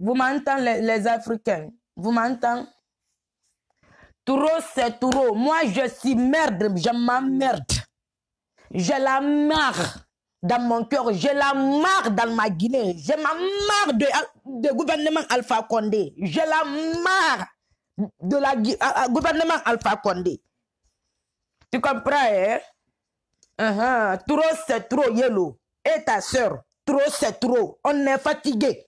Vous m'entendez, les, Africains Vous m'entendez Trop, c'est trop. Moi, je suis merde. Je m'emmerde. J'ai la marre dans mon cœur. J'ai la marre dans ma Guinée. J'ai la marre de, gouvernement Alpha Condé. J'ai la marre de la ah, ah, gouvernement Alpha Condé. Tu comprends, hein? Uh-huh. Trop, c'est trop, Yellow. Et ta sœur, trop, c'est trop. On est fatigué.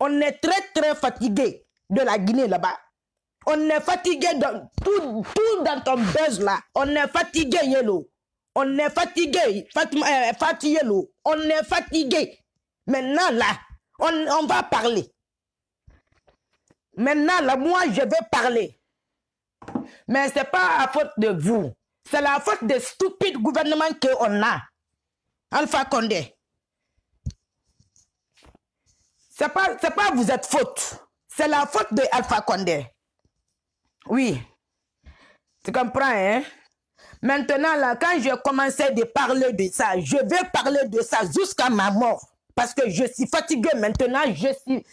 On est très très fatigué de la Guinée là-bas. On est fatigué dans tout, tout dans ton buzz là. On est fatigué, Yellow. On est fatigué, Fatima, euh, On est fatigué. Maintenant là, on, on va parler. Maintenant là, moi je vais parler. Mais c'est pas à faute de vous. C'est la faute des stupides gouvernements qu'on a. Alpha Condé. C'est pas, pas vous êtes faute. C'est la faute de Alpha Condé. Oui. Tu comprends, hein? Maintenant, là, quand je commençais de parler de ça, je vais parler de ça jusqu'à ma mort. Parce que je suis fatigué maintenant, je suis...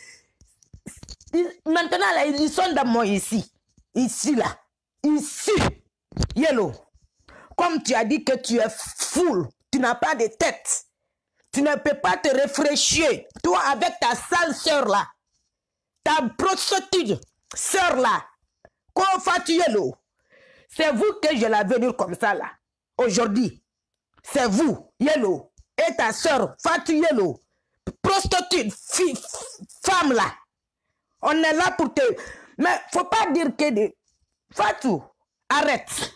Maintenant, là, ils sont dans moi ici. Ici, là. Ici. Yellow. Comme tu as dit que tu es fou, tu n'as pas de tête. Tu ne peux pas te réfléchir, toi avec ta sale sœur là, ta prostituée sœur là, Yélo? C'est vous que je la venue comme ça là, aujourd'hui c'est vous yelo et ta sœur fatu yelo prostitute fi, femme là on est là pour te mais faut pas dire que de fatu arrête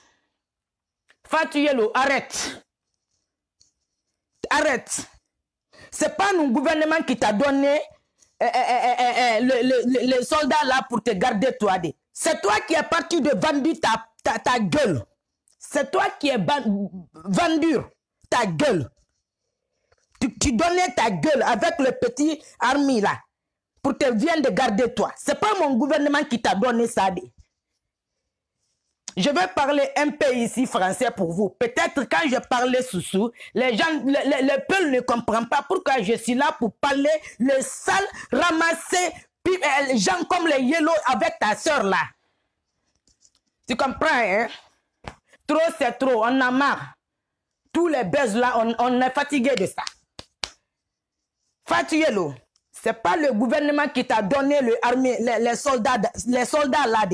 fatu yelo arrête arrête C'est pas mon gouvernement qui t'a donné eh, eh, eh, les soldats là pour te garder toi. C'est toi qui es parti de vendre ta, gueule. C'est toi qui es vendu ta gueule. Tu, donnais ta gueule avec le petit armée là pour te viens de garder toi. C'est pas mon gouvernement qui t'a donné ça. Je vais parler un peu ici français pour vous. Peut-être quand je parlais sous-sous, les gens, le, peuple ne comprend pas pourquoi je suis là pour parler le sale, ramasser, les euh, gens comme les yellow avec ta soeur là. Tu comprends, hein? Trop, c'est trop. On a marre. Tous les buzz là, on, est fatigué de ça. Fatigué, yellow. C'est pas le gouvernement qui t'a donné le armée, les, soldats, les soldats là,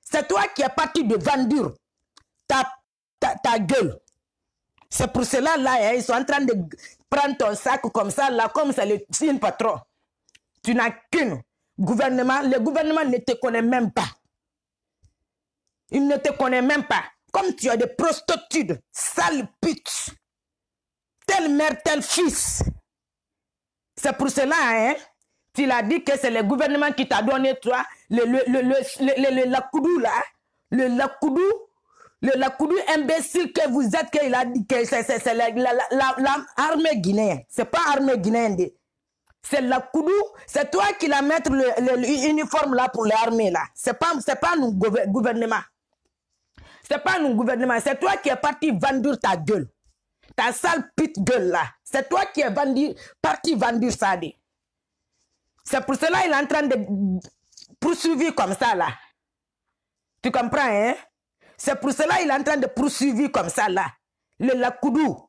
c'est toi qui es parti de vendre ta, gueule. C'est pour cela, là, hein, ils sont en train de prendre ton sac comme ça, là, comme c'est le signe patron. Tu n'as qu'une gouvernement. Le gouvernement ne te connaît même pas. Il ne te connaît même pas. Comme tu as des prostituées, sales putes. Telle mère, tel fils. C'est pour cela, hein, tu l'as dit que c'est le gouvernement qui t'a donné, toi, le, le, le, le là. Le lakoudou, le lakoudou imbécile que vous êtes, qu'il a dit que c'est l'armée la, la, la, guinéenne. C'est pas l'armée guinéenne. C'est koudou c'est toi qui la mettre l'uniforme là pour l'armée, là. C'est pas, pas nous, gouvernement. C'est pas nous, gouvernement. C'est toi qui es parti vendre ta gueule. Ta sale pute gueule, là. C'est toi qui es parti vendre ça, c'est pour cela qu'il est en train de poursuivre comme ça, là. Tu comprends, hein? C'est pour cela qu'il est en train de poursuivre comme ça, là. Le Lakoudou.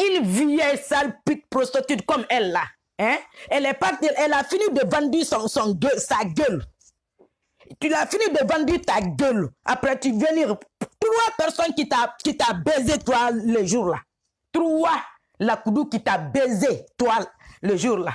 une vieille sale pute prostituée comme elle là. Hein? Elle, est pas, elle a fini de vendre son, sa gueule. Tu l'as fini de vendre ta gueule. Après, tu viens trois personnes qui t'a baisé, toi, le jour là. Trois la coudou qui t'a baisé, toi, le jour là.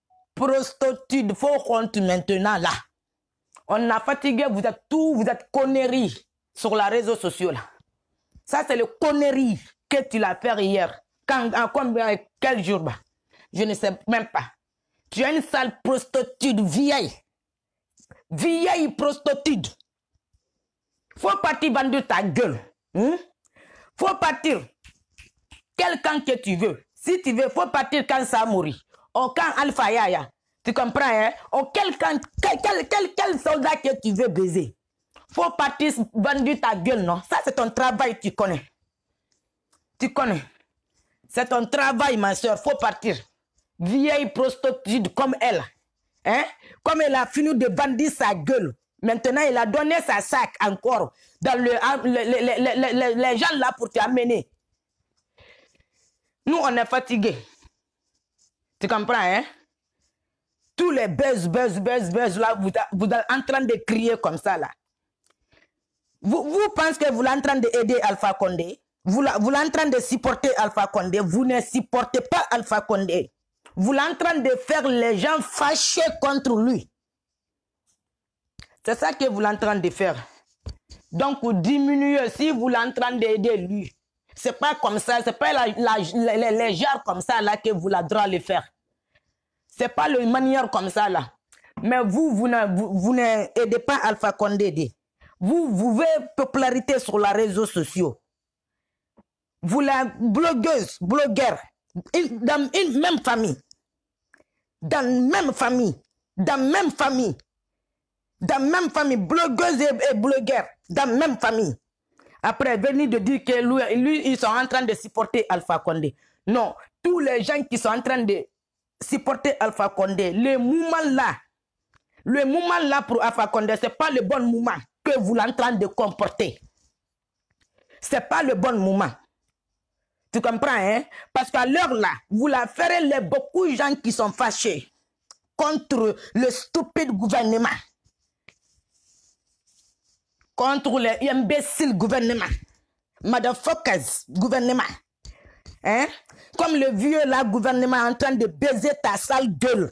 Prostitute, faut compte maintenant là. On a fatigué, vous êtes tout, vous êtes conneries sur les réseaux sociaux là. Ça, c'est le connerie que tu l'as fait hier. combien, quel jour bah? Je ne sais même pas. Tu es une sale prostituée vieille. Vieille prostituée. Faut partir vendre ta gueule. Hein? Faut partir. Quelqu'un que tu veux. Si tu veux, faut partir quand ça mourit. Au camp Alpha Yaya. Tu comprends, hein? Au quel, quel, quel, quel, soldat que tu veux baiser. Faut partir vendre ta gueule, non? Ça, c'est ton travail, tu connais. Tu connais. C'est ton travail, ma soeur. Faut partir vieille prostituée comme elle, hein? comme elle a fini de vendre sa gueule, maintenant elle a donné sa sac encore dans le, les gens là pour t'amener. Nous, on est fatigués. Tu comprends, hein? Tous les buzz, buzz, buzz, buzz, là, vous, êtes en train de crier comme ça, là. Vous, pensez que vous êtes en train d'aider Alpha Condé? Vous, vous êtes en train de supporter Alpha Condé? Vous ne supportez pas Alpha Condé. Vous en train de faire les gens fâchés contre lui. C'est ça que vous en train de faire. Donc, vous diminuez si vous en train d'aider lui. C'est pas comme ça, c'est pas la, les gens comme ça là que vous la droit le faire. C'est pas la manière comme ça là. Mais vous, vous vous, n'aidez pas Alpha Condé. Vous, vous voulez popularité sur les réseaux sociaux. Vous la blogueuse, blogueur, dans une même famille, dans une même famille, dans une même famille, dans une même famille, blogueuse et, blogueur, dans une même famille. Après, venir de dire que lui, ils sont en train de supporter Alpha Condé. Non, tous les gens qui sont en train de supporter Alpha Condé, le moment là, le moment là pour Alpha Condé, ce n'est pas le bon moment que vous êtes en train de comporter. Ce n'est pas le bon moment tu comprends, hein? Parce qu'à l'heure là, vous la ferez les beaucoup de gens qui sont fâchés contre le stupide gouvernement. Contre les imbécile gouvernement. Motherfuckers gouvernement. Hein? Comme le vieux là, gouvernement en train de baiser ta sale gueule.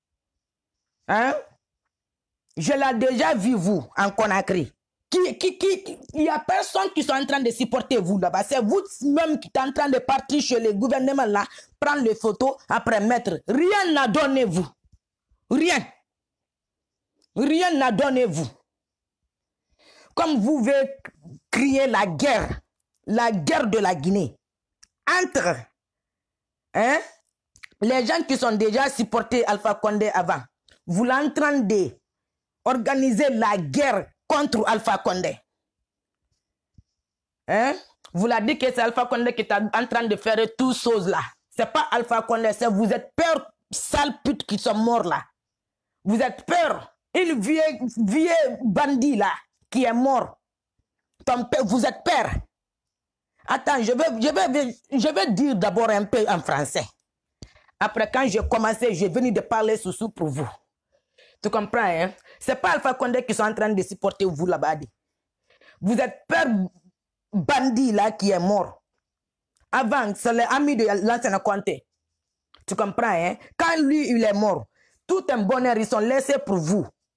Hein Je l'ai déjà vu, vous, en Conakry. Qui, qui, qui, il n'y a personne qui sont en train de supporter vous là-bas. C'est vous-même qui êtes en train de partir chez le gouvernement là, prendre les photos, après mettre. Rien n'a donné vous. Rien. Rien n'a donné vous. Comme vous voulez crier la guerre, la guerre de la Guinée, entre hein, les gens qui sont déjà supportés Alpha Condé avant, vous l'entendez organiser la guerre contre Alpha Condé. Hein? Vous l'avez dit que c'est Alpha Condé qui est en train de faire toutes choses là. C'est pas Alpha Condé, c'est vous êtes peur sale pute qui sont morts là. Vous êtes peur. Il vient vieux bandit là, qui est mort. Ton vous êtes peur. Attends, je vais, je vais, dire d'abord un peu en français. Après, quand j'ai commencé, j'ai venu de parler sous pour vous. Tu comprends, hein? C'est pas Alpha Condé qui sont en train de supporter vous là-bas. Vous êtes peur bandit là qui est mort. Avant, c'est l'ami de l'ancien Conté. Tu comprends, hein? Quand lui, il est mort, tout un bonheur, ils sont laissés pour vous.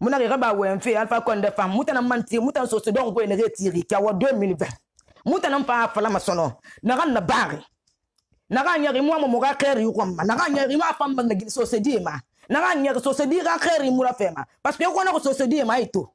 muna keka ba wenfe alfa konde fa muta na manti muta na soso donc ko elege tiri kya wa 2020 muta na mpa fala masono na kan na bari na kan nyari mwa mo ka keri ko ma na kan nyari ma fa mba ngini soso di ma na kan nyari soso di ka keri mura fema parce que ko na ko soso di ma ito